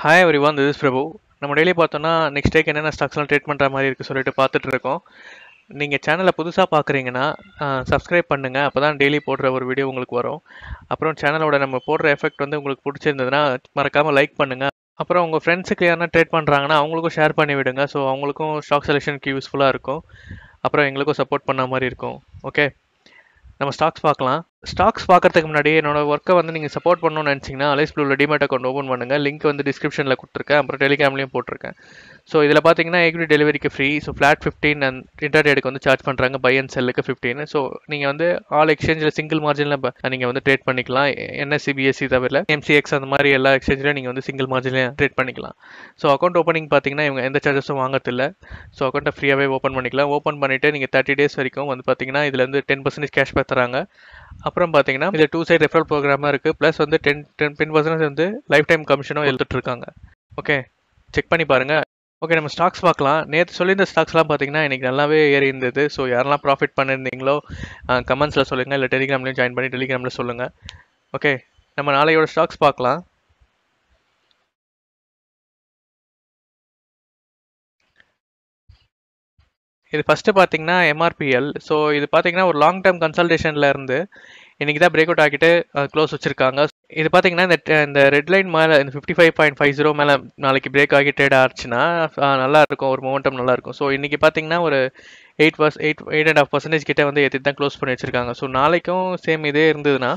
Hi everyone this Prabhu நம்ம daily பார்த்தோன்னா next டேக்கு என்னென்ன ஸ்டாக்ஸ்லாம் ட்ரேட் பண்ணுற மாதிரி இருக்குது சொல்லிட்டு பார்த்துட்டு இருக்கோம். நீங்கள் சேனலை புதுசாக பார்க்குறீங்கன்னா சப்ஸ்கிரைப் பண்ணுங்கள் அப்போ தான் டெய்லி போடுற ஒரு வீடியோ உங்களுக்கு வரும். அப்புறம் சேனலோட நம்ம போடுற எஃபெக்ட் வந்து உங்களுக்கு பிடிச்சிருந்ததுன்னா மறக்காமல் லைக் பண்ணுங்கள் அப்புறம் உங்கள் ஃப்ரெண்ட்ஸுக்கு யாரா ட்ரேட் பண்ணுறாங்கன்னா அவங்களுக்கும் ஷேர் பண்ணி விடுங்க. ஸோ அவங்களுக்கும் ஸ்டாக் செலெக்ஷனுக்கு யூஸ்ஃபுல்லாக இருக்கும். அப்புறம் எங்களுக்கும் சப்போர்ட் பண்ண மாதிரி இருக்கும். ஓகே நம்ம ஸ்டாக்ஸ் பார்க்கலாம். ஸ்டாக்ஸ் பார்க்கறதுக்கு முன்னாடி என்னோட ஒர்க்கை வந்து நீங்கள் சப்போர்ட் பண்ணணும்னு நினச்சிங்கன்னா அலைஸ் ப்ளூவில் டிமேட் அக்கௌண்ட் ஓப்பன் பண்ணுங்கள் லிங்க் வந்து டிஸ்கிரிப்ஷனில் கொடுத்துருக்கேன். அப்புறம் டெலிகிராம்லேயும் போட்டிருக்கேன். ஸோ இதில் பார்த்தீங்கன்னா எக்விட்டி டெலிவரிக்கு free so flat fifteen and இன்டர்டேட்டுக்கு வந்து சார்ஜ் பண்ணுறாங்க பை அண்ட் செல்லுக்கு ஃபிஃப்டீன் ஸோ நீங்கள் வந்து ஆல் எக்ஸ்சேஞ்சில் சிங்கிள் மார்ஜினில் நீங்கள் வந்து ட்ரேட் பண்ணிக்கலாம். என்எஸ்சி பிஎஸ்சி தவிர எம்சிஎக்ஸ் அந்த மாதிரி எல்லா எக்ஸ்சேஞ்சிலும் நீங்கள் வந்து சிங்கிள் மார்ஜினில் ட்ரேட் பண்ணிக்கலாம். ஸோ அக்கௌண்ட் ஓப்பனிங் பார்த்தீங்கன்னா இவங்க எந்த சார்ஜஸும் வாங்கறதில்ல. ஸோ அக்கௌண்ட்டை ஃப்ரீயாகவே ஓப்பன் பண்ணிக்கலாம். ஓப்பன் பண்ணிவிட்டு நீங்கள் தேர்ட்டி டேஸ் வரைக்கும் வந்து பார்த்தீங்கன்னா இதில் வந்து டென் பர்சன்டேஜ் கேஷ் பேக் தராங்க. அப்புறம் பார்த்தீங்கன்னா இது டூ சைட் ரெஃபரல் ப்ரோக்ராமாக இருக்குது ப்ளஸ் வந்து டென் டென் டென் பர்சன்டேஜ் வந்து லைஃப் டைம் கமிஷனும் எழுதிட்டு இருக்காங்க. ஓகே செக் பண்ணி பாருங்கள் ஓகே நம்ம ஸ்டாக்ஸ் பார்க்கலாம். நேற்று சொல்லியிருந்த ஸ்டாக்ஸ்லாம் பார்த்தீங்கன்னா இன்றைக்கி நல்லாவே ஏறி இருந்தது. ஸோ யாரெல்லாம் ப்ராஃபிட் பண்ணியிருந்தீங்களோ கமெண்ட்ஸில் சொல்லுங்கள் இல்லை டெலிகிராம்லேயும் ஜாயின் பண்ணி டெலிகிராமில் சொல்லுங்கள் ஓகே நம்ம நாளையோட ஸ்டாக்ஸ் பார்க்கலாம். இது ஃபஸ்ட்டு பார்த்தீங்கன்னா எம்ஆர்பிஎல் ஸோ இது பார்த்தீங்கன்னா ஒரு லாங் டேர்ம் கன்சல்டேஷனில் இருந்து இன்றைக்கி தான் பிரேக் அவுட் ஆகிட்டு க்ளோஸ் வச்சுருக்காங்க. இது பார்த்தீங்கன்னா இந்த இந்த ரெட் லைன் மேலே இந்த fifty five point five zero மேலே நாளைக்கு பிரேக் ஆகி ட்ரேட் ஆச்சுன்னா நல்லா இருக்கும். ஒரு மொமெண்டம் நல்லா இருக்கும். ஸோ இன்றைக்கி பார்த்தீங்கன்னா ஒரு eight per eight eight and half percentage கிட்டே வந்து ஏற்றி தான் க்ளோஸ் பண்ணி வச்சுருக்காங்க. ஸோ நாளைக்கும் சேம் இதே இருந்ததுன்னா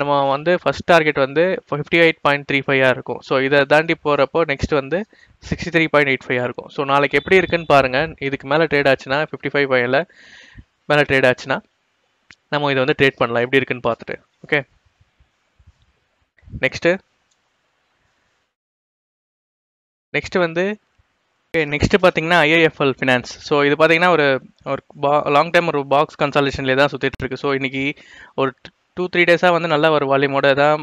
நம்ம வந்து ஃபஸ்ட் டார்கெட் வந்து ஃபிஃப்டி எயிட் பாயிண்ட் த்ரீ ஃபைவாக இருக்கும். ஸோ இதை தாண்டி போகிறப்போ நெக்ஸ்ட் வந்து சிக்ஸ்டி த்ரீ பாயிண்ட் எயிட் ஃபைவாக இருக்கும். ஸோ நாளைக்கு எப்படி இருக்குன்னு பாருங்கள் இதுக்கு மேலே ட்ரேட் ஆச்சுன்னா ஃபிஃப்டி ஃபைவ் ஃபைவ்ல மேலே ட்ரேட் ஆச்சுன்னா நம்ம இதை வந்து ட்ரேட் பண்ணலாம். எப்படி இருக்குன்னு பார்த்துட்டு ஓகே நெக்ஸ்ட்டு நெக்ஸ்ட்டு வந்து நெக்ஸ்ட்டு பார்த்தீங்கன்னா ஐஏஎஃப்எல் ஃபினான்ஸ் ஸோ இது பார்த்தீங்கன்னா ஒரு ஒரு பா லாங் டைம் ஒரு பாக்ஸ் கன்சல்டேஷன்லேயே தான் சுற்றிட்டு இருக்கு. ஸோ இன்றைக்கி ஒரு டூ த்ரீ டேஸாக வந்து நல்ல ஒரு வால்யூமோட தான்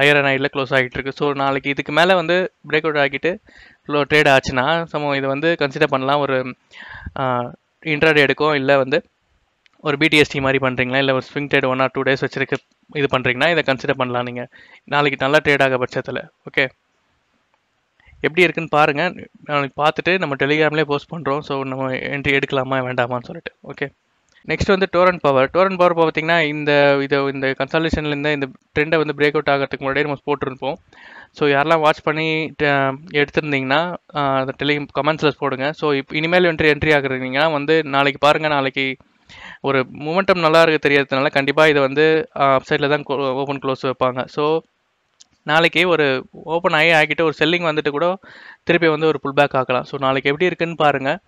ஐயர் நைட்டில் க்ளோஸ் ஆகிட்டு இருக்கு. ஸோ நாளைக்கு இதுக்கு மேலே வந்து பிரேக் அவுட் ஆகிட்டு ட்ரேட் ஆச்சுன்னா சமம் இதை வந்து கன்சிடர் பண்ணலாம். ஒரு இன்ட்ராடே எடுக்கும் இல்லை வந்து ஒரு பிடிஎஸ்டி மாதிரி பண்ணுறீங்களா இல்லை ஒரு swing trade one or two days வச்சுருக்கு இது பண்ணுறீங்கன்னா இதை கன்சிடர் பண்ணலாம் நீங்கள் நாளைக்கு நல்லா ட்ரேட் ஆக பட்சத்தில். ஓகே எப்படி இருக்குன்னு பாருங்கள் நாளைக்கு பார்த்துட்டு நம்ம டெலிகிராம்லேயே போஸ்ட் பண்ணுறோம் ஸோ நம்ம என்ட்ரி எடுக்கலாமா வேண்டாமான்னு சொல்லிட்டு. ஓகே நெக்ஸ்ட் வந்து டோரன் பவர் டோரன் பவர் பார்த்தீங்கன்னா இந்த இதை இந்த கன்சல்டேஷன்லேருந்து இந்த ட்ரெண்டை வந்து பிரேக் அவுட் ஆகிறதுக்கு முன்னாடியே நம்ம போட்டிருப்போம். ஸோ யாரெல்லாம் வாட்ச் பண்ணி எடுத்திருந்தீங்கன்னா அதை டெலி கமெண்ட்ஸில் போடுங்க. ஸோ இப்போ இனிமேல் என்ட்ரி என்ட்ரி ஆகுறீங்கன்னா வந்து நாளைக்கு பாருங்கள் நாளைக்கு ஒரு மூமெண்டம் நல்லா இருக்க தெரியறதுனால கண்டிப்பாக இதை வந்து அப்சைடில் தான் ஓப்பன் க்ளோஸ் வைப்பாங்க. ஸோ நாளைக்கு ஒரு ஓப்பன் ஆகி ஆகிட்டு ஒரு செல்லிங் வந்துட்டு கூட திருப்பி வந்து ஒரு புல் பேக் ஆக்கலாம். ஸோ நாளைக்கு எப்படி இருக்குன்னு பாருங்கள்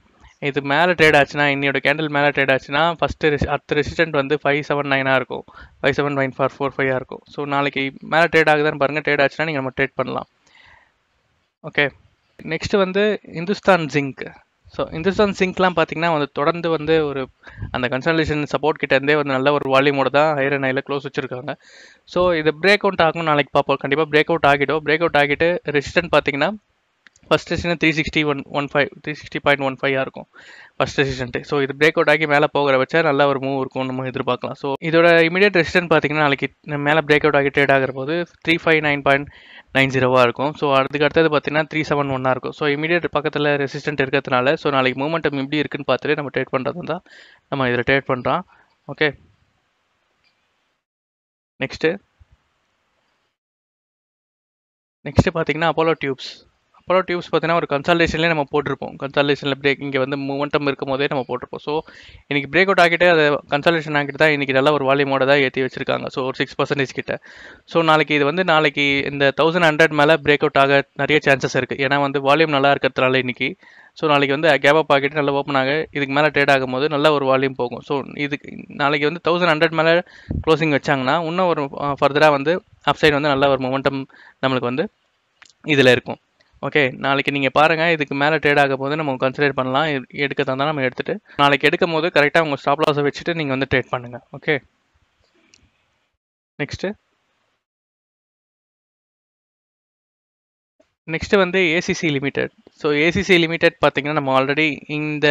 இது மேலே ட்ரேட் ஆச்சுன்னா இன்னையோட கேண்டில் மேலே ட்ரேட் ஆச்சுன்னா ஃபஸ்ட்டு ரெசி அடுத்த ரெசிஸ்டன்ட் வந்து ஃபைவ் செவன் நைனாக இருக்கும். Five seven nine four four ஃபைவாக இருக்கும். ஸோ நாளைக்கு மேலே ட்ரேட் ஆகுதான்னு பாருங்கள் ட்ரேட் ஆச்சுன்னா நீங்கள் நம்ம ட்ரேட் பண்ணலாம். ஓகே நெக்ஸ்ட்டு வந்து இந்துஸ்தான் ஜிங்க் ஸோ இந்துஸ்தான் சிங்க்லாம் பார்த்தீங்கன்னா வந்து தொடர்ந்து வந்து ஒரு அந்த கன்சல்டேஷன் சப்போர்ட் கிட்டேருந்தே வந்து நல்ல ஒரு வால்யூமோட தான் ஐரன் ஐயில் க்ளோஸ் வச்சுருக்காங்க. ஸோ இது பிரேக் அவுட் ஆகும் நாளைக்கு பார்ப்போம். கண்டிப்பாக பிரேக் அவுட் ஆகிடும். பிரேக் அவுட் ஆகிட்டு ரெசிஸ்டன்ட் பார்த்தீங்கன்னா first resistance three sixty one one five three sixty point one ஃபைவாக இருக்கும். ஃபஸ்ட் ரெசிஸ்டன்ட்டு ஸோ இது பிரேக் அவுட் ஆகி மேலே போகிற வச்சா நல்ல ஒரு மூவ் இருக்கும் நம்ம எதிர்பார்க்கலாம். ஸோ இதோட இமீடியட் ரெசிஸ்டன்ட் பார்த்தீங்கன்னா நாளைக்கு மேலே பிரேக் அவுட் ஆகி ட்ரேட் ஆகிற போது three five nine point nine ஜீரோவாக இருக்கும். ஸோ அதுக்கு அடுத்தது பார்த்தீங்கன்னா த்ரீ செவன் ஒன்னாக இருக்கும். ஸோ இமீடியட் பக்கத்தில் ரெசிஸ்டன்ட் இருக்கிறதுனால ஸோ நாளைக்கு மூமெண்டம் எப்படி இருக்குன்னு பார்த்துட்டு நம்ம ட்ரேட் பண்ணுறது தான் நம்ம இதில் ட்ரேட் பண்ணுறோம் ஓகே நெக்ஸ்ட்டு நெக்ஸ்ட்டு பார்த்தீங்கன்னா அப்போலோ டியூப்ஸ் அப்போலோ டியூப்ஸ் பார்த்தீங்கன்னா ஒரு கன்சல்டேஷன்லேயே நம்ம போட்டிருப்போம். கன்சல்டேஷனில் பிரேக் இங்கே வந்து மூமெண்டம் இருக்கும் போதே நம்ம போட்டிருப்போம். ஸோ இன்றைக்கி பிரேக் அவுட் ஆகிட்டு அதை கன்சல்டேஷன் ஆகிட்டு தான் இன்றைக்கி நல்ல ஒரு வால்யூமோட தான் ஏற்றி வச்சிருக்காங்க. ஸோ ஒரு சிக்ஸ் பர்சன்டேஜ் கிட்ட. ஸோ நாளைக்கு இது வந்து நாளைக்கு இந்த தௌசண்ட் ஹண்ட்ரட் மேலே பிரேக் அவுட் ஆக நிறைய சான்சஸ் இருக்குது ஏன்னா வந்து வால்யூம் நல்லா இருக்கிறதுனால இன்றைக்கி ஸோ நாளைக்கு வந்து கேப் அப் ஆகிட்டு நல்லா ஓப்பன் ஆக இதுக்கு மேலே ட்ரேட் ஆகும்போது நல்ல ஒரு வால்யூம் போகும். ஸோ இதுக்கு நாளைக்கு வந்து தௌசண்ட் ஹண்ட்ரட் மேலே க்ளோசிங் வச்சாங்கன்னா இன்னும் ஒரு ஃபர்தராக வந்து அப்சைட் வந்து நல்ல ஒரு மொமெண்டம் நம்மளுக்கு வந்து இதில் இருக்கும். ஓகே நாளைக்கு நீங்கள் பாருங்கள் இதுக்கு மேலே ட்ரேட் ஆக போது நம்ம கன்சிடர் பண்ணலாம். எடுக்க தந்தால் நம்ம எடுத்துகிட்டு நாளைக்கு எடுக்கும் போது கரெக்டாக உங்கள் ஸ்டாப் லாஸை வச்சுட்டு நீங்கள் வந்து ட்ரேட் பண்ணுங்கள் ஓகே நெக்ஸ்ட்டு நெக்ஸ்ட்டு வந்து ACC limited so ACC limited பார்த்தீங்கன்னா நம்ம ஆல்ரெடி இந்த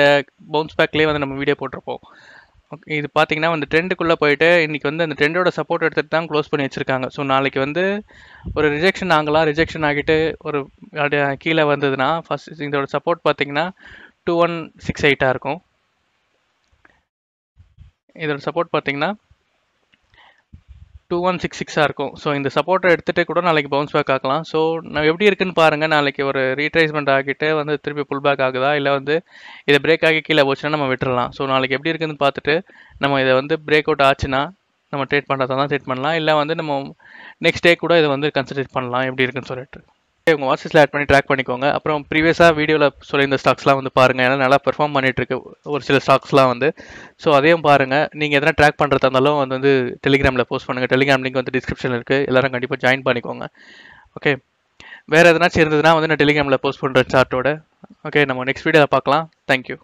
பவுன்ஸ் பேக்லேயே வந்து நம்ம வீடியோ போட்டிருப்போம். ஓகே இது பார்த்தீங்கன்னா அந்த ட்ரெண்டுக்குள்ளே போயிட்டு இன்றைக்கி வந்து அந்த ட்ரெண்டோட சப்போர்ட் எடுத்துகிட்டு தான் க்ளோஸ் பண்ணி வச்சுருக்காங்க. ஸோ நாளைக்கு வந்து ஒரு ரிஜெக்ஷன் ஆகலாம். ரிஜெக்ஷன் ஆகிட்டு ஒரு கீழே வந்ததுன்னா ஃபஸ்ட் இதோட சப்போர்ட் பார்த்தீங்கன்னா டூ ஒன் சிக்ஸ் எயிட்டாக இருக்கும். இதோட சப்போர்ட் பார்த்தீங்கன்னா டூ ஒன் சிக்ஸ் சிக்ஸாக இருக்கும். ஸோ இந்த சப்போர்ட்டை எடுத்துகிட்டு கூட நாளைக்கு பவுன்ஸ் பேக் ஆகலாம் ஸோ நான் எப்படி இருக்குன்னு பாருங்கள் நாளைக்கு ஒரு ரீட்ரேஸ்மெண்ட் ஆகிட்டு வந்து திருப்பி புல் பேக் ஆகுதா? இல்லை வந்து இதை பிரேக் ஆகி கீழே போச்சுன்னா நம்ம விட்டுறலாம். ஸோ நாளைக்கு எப்படி இருக்குன்னு பார்த்துட்டு நம்ம இதை வந்து பிரேக் அவுட் ஆச்சுன்னா நம்ம ட்ரேட் பண்ணுறதா தான் ட்ரேட் பண்ணலாம். இல்லை வந்து நம்ம நெக்ஸ்ட் டே கூட இதை வந்து கன்சிடர் பண்ணலாம். எப்படி இருக்குன்னு சொல்லிட்டு. உங்கள் வாட்சஸில் ஆட் பண்ணி ட்ராக் பண்ணிக்கோங்க. அப்புறம் ப்ரீவியஸாக வீடியோவில் சொல்லியிருந்த ஸ்டாக்ஸ்லாம் வந்து பாருங்கள் ஏன்னா நல்லா பெர்ஃபார்ம் பண்ணிட்டு இருக்கு ஒரு சில ஸ்டாக்ஸ்லாம் வந்து. ஸோ அதையும் பாருங்கள் நீங்கள் எதனா ட்ராக் பண்ணுறதா இருந்தாலும் அது வந்து டெலிகிராமில் போஸ்ட் பண்ணுங்கள் டெலிகிராம் லிங்க் வந்து டிஸ்கிரிப்ஷனில் இருக்குது எல்லோரும் கண்டிப்பாக ஜாயின் பண்ணிக்கோங்க. ஓகே வேறு எதனாச்சும் இருந்ததுன்னா வந்து நான் டெலிகிராமில் போஸ்ட் பண்ணுறேன் சார்ட்டோட ஓகே நம்ம நெக்ஸ்ட் வீடியோவில் பார்க்கலாம். தேங்க்யூ